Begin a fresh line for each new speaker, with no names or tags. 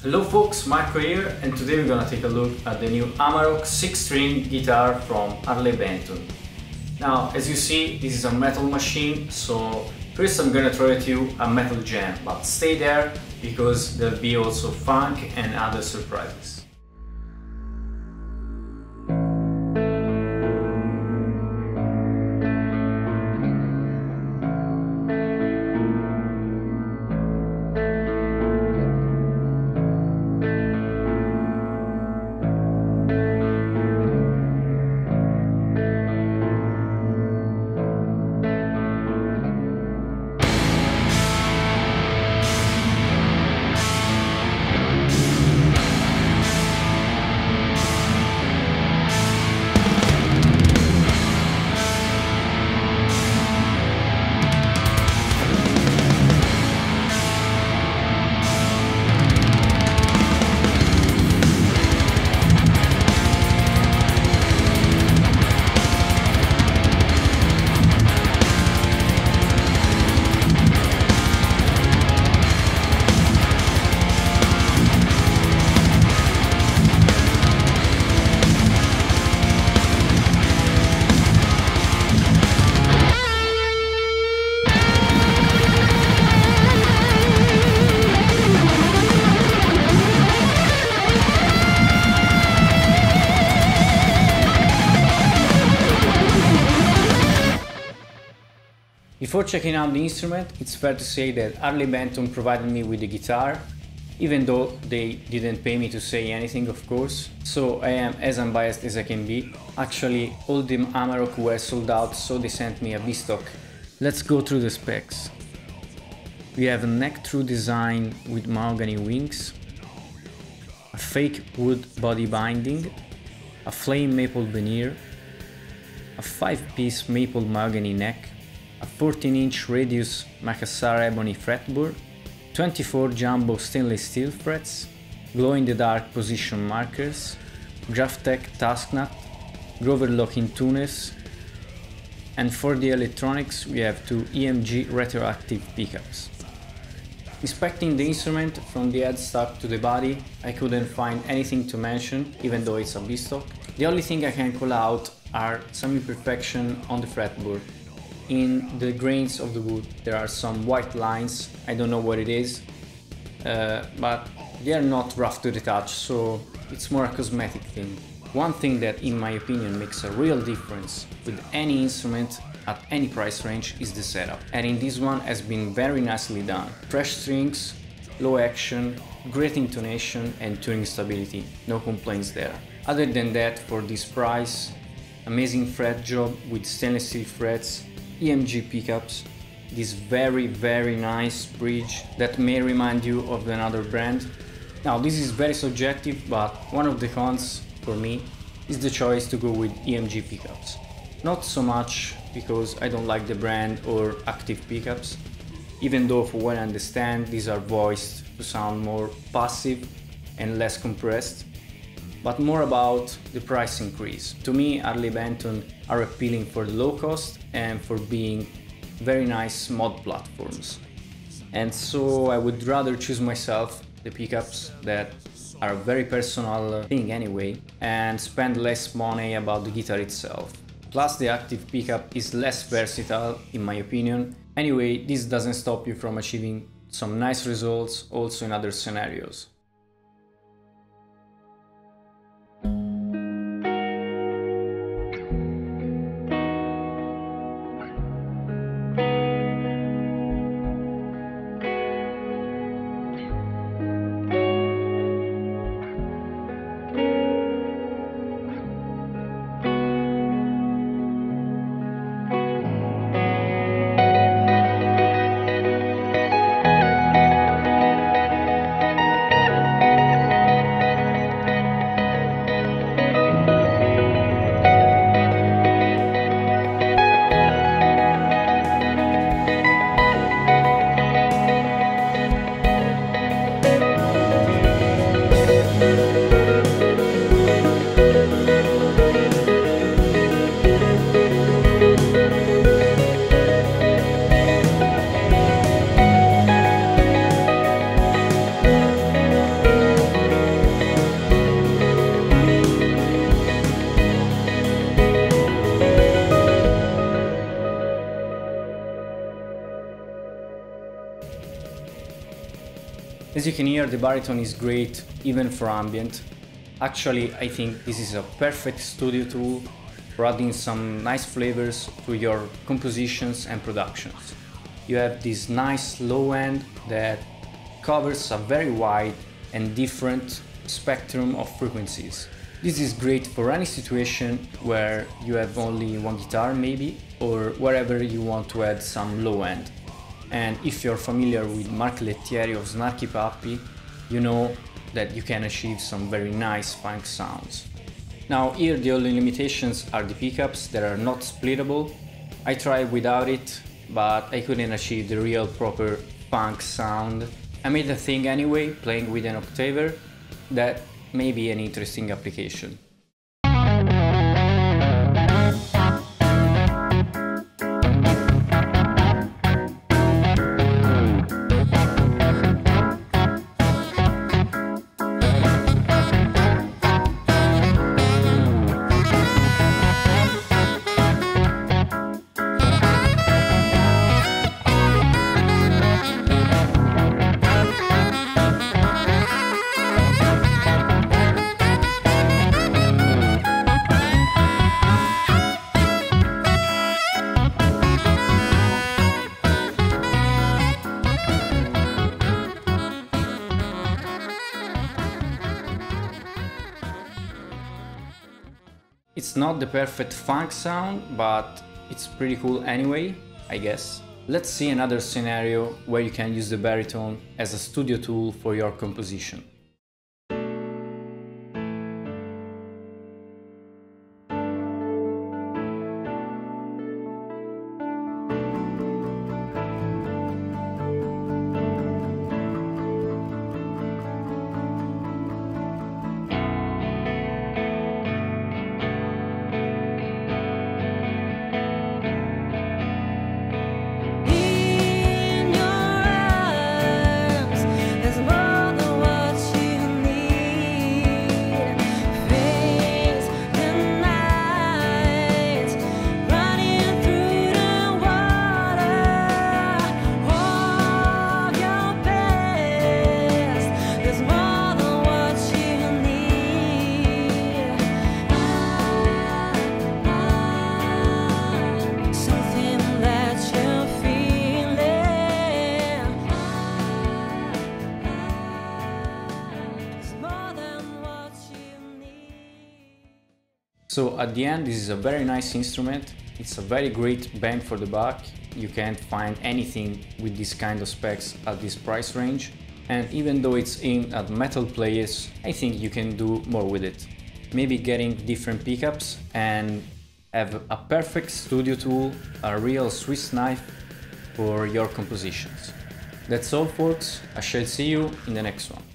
Hello folks, Marco here and today we're gonna take a look at the new Amarok 6-string guitar from Harley Benton. Now, as you see, this is a metal machine, so first I'm gonna throw at you a metal jam, but stay there because there'll be also funk and other surprises. Before checking out the instrument, it's fair to say that Harley Benton provided me with the guitar, even though they didn't pay me to say anything of course, so I am as unbiased as I can be. Actually, all the Amarok were sold out, so they sent me a B-stock. Let's go through the specs. We have a neck-through design with mahogany wings, a fake wood body binding, a flame maple veneer, a 5-piece maple mahogany neck, a 14-inch radius Macassar ebony fretboard, 24 jumbo stainless steel frets, glow-in-the-dark position markers, Graph Tech TUSQ nut, Grover locking tuners, and for the electronics we have two EMG retroactive pickups. Inspecting the instrument from the headstock to the body, I couldn't find anything to mention, even though it's a B-stock. The only thing I can call out are some imperfection on the fretboard, in the grains of the wood. There are some white lines. I don't know what it is uh, but they are not rough to the touch so it's more a cosmetic thing. One thing that in my opinion makes a real difference with any instrument at any price range is the setup. And in this one has been very nicely done. Fresh strings low action great intonation and tuning stability. No complaints there. Other than that for this price amazing fret job with stainless steel frets EMG pickups, this very very nice bridge that may remind you of another brand. Now this is very subjective but one of the cons for me is the choice to go with EMG pickups. Not so much because I don't like the brand or active pickups, even though for what I understand these are voiced to sound more passive and less compressed but more about the price increase. To me, Harley Benton are appealing for the low cost and for being very nice mod platforms. And so I would rather choose myself the pickups that are a very personal thing anyway and spend less money about the guitar itself. Plus the active pickup is less versatile in my opinion. Anyway, this doesn't stop you from achieving some nice results also in other scenarios. Can hear, the baritone is great even for ambient. Actually, I think this is a perfect studio tool for adding some nice flavors to your compositions and productions. You have this nice low end that covers a very wide and different spectrum of frequencies. This is great for any situation where you have only one guitar maybe or wherever you want to add some low end. And if you're familiar with Mark Lettieri of Snarky Puppy, you know that you can achieve some very nice funk sounds. Now here the only limitations are the pickups that are not splittable. I tried without it, but I couldn't achieve the real proper funk sound. I made a thing anyway, playing with an octaver, that may be an interesting application. Not the perfect funk sound, but it's pretty cool anyway, I guess. Let's see another scenario where you can use the baritone as a studio tool for your composition. So at the end this is a very nice instrument, it's a very great bang for the buck, you can't find anything with this kind of specs at this price range and even though it's aimed at metal players, I think you can do more with it. Maybe getting different pickups and have a perfect studio tool, a real Swiss knife for your compositions. That's all folks, I shall see you in the next one.